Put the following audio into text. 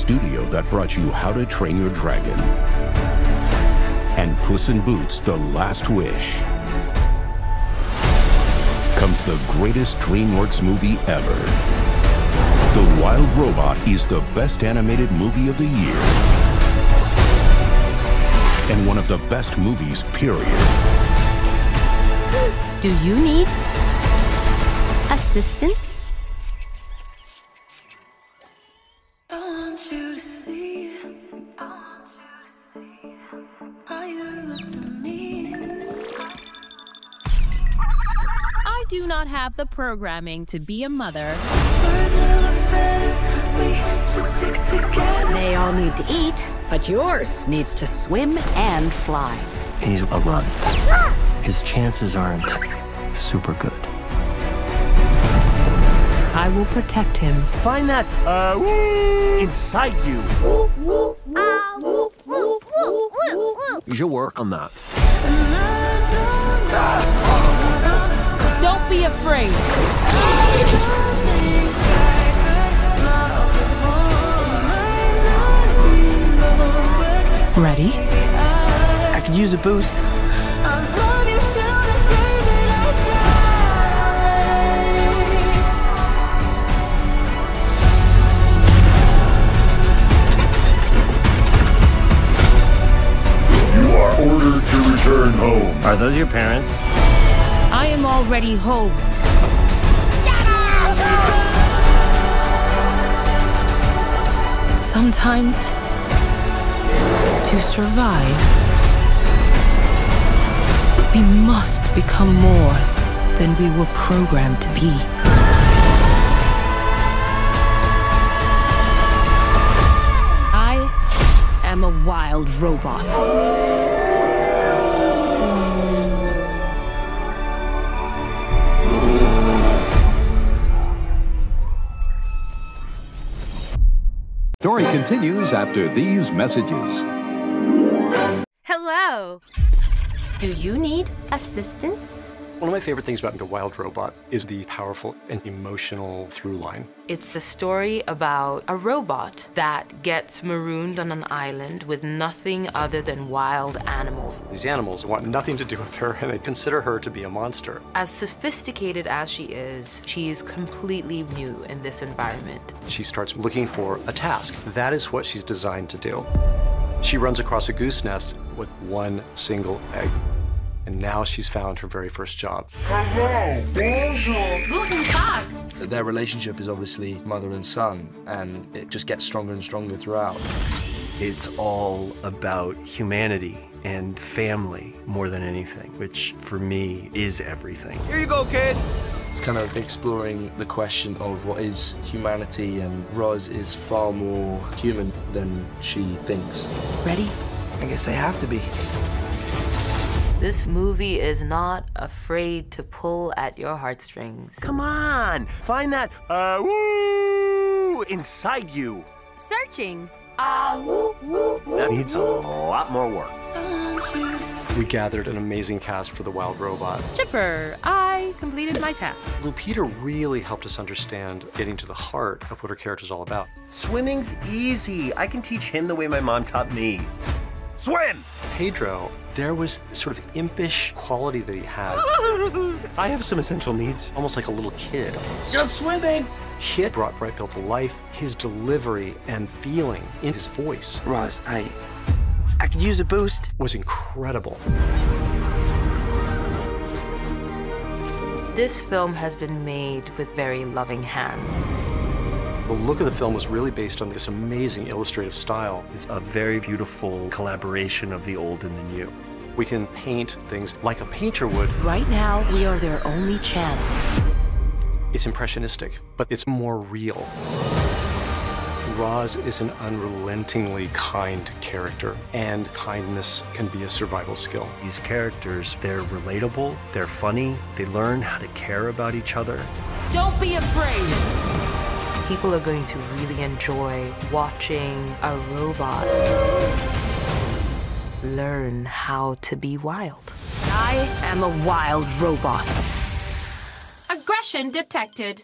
studio that brought you How to Train Your Dragon and Puss in Boots: The Last Wish comes the greatest DreamWorks movie ever. The Wild Robot is the best animated movie of the year and one of the best movies, period. Do you need assistance? Do not have the programming to be a mother. Birds of a feather, we should stick together. They all need to eat, but yours needs to swim and fly. He's a runt. His chances aren't super good. I will protect him. Find that uh inside you. You should work on that. Ready? I could use a boost. You are ordered to return home. Are those your parents? I am already home. Sometimes, to survive, we must become more than we were programmed to be. I am a wild robot. Story continues after these messages. Hello. Do you need assistance? One of my favorite things about The Wild Robot is the powerful and emotional through line. It's a story about a robot that gets marooned on an island with nothing other than wild animals. These animals want nothing to do with her and they consider her to be a monster. As sophisticated as she is, she is completely new in this environment. She starts looking for a task. That is what she's designed to do. She runs across a goose nest with one single egg. And now she's found her very first job. Guten Tag! Their relationship is obviously mother and son, and it just gets stronger and stronger throughout. It's all about humanity and family more than anything, which for me is everything. Here you go, kid. It's kind of exploring the question of what is humanity, and Roz is far more human than she thinks. Ready? I guess they have to be. This movie is not afraid to pull at your heartstrings. Come on, find that uh woo inside you. Searching. That needs a lot more work. We gathered an amazing cast for The Wild Robot. Chipper, I completed my task. Lupita really helped us understand getting to the heart of what her character's all about. Swimming's easy. I can teach him the way my mom taught me. Swim! Pedro, there was this sort of impish quality that he had, I have some essential needs. almost like a little kid. Just swimming! Kit brought Brightbill to life, his delivery and feeling in his voice Roz, I. I could use a boost. was incredible. This film has been made with very loving hands. The look of the film was really based on this amazing illustrative style. It's a very beautiful collaboration of the old and the new. We can paint things like a painter would. Right now, we are their only chance. It's impressionistic, but it's more real. Roz is an unrelentingly kind character, and kindness can be a survival skill. These characters, they're relatable, they're funny, they learn how to care about each other. Don't be afraid. People are going to really enjoy watching a robot learn how to be wild. I am a wild robot. Aggression detected.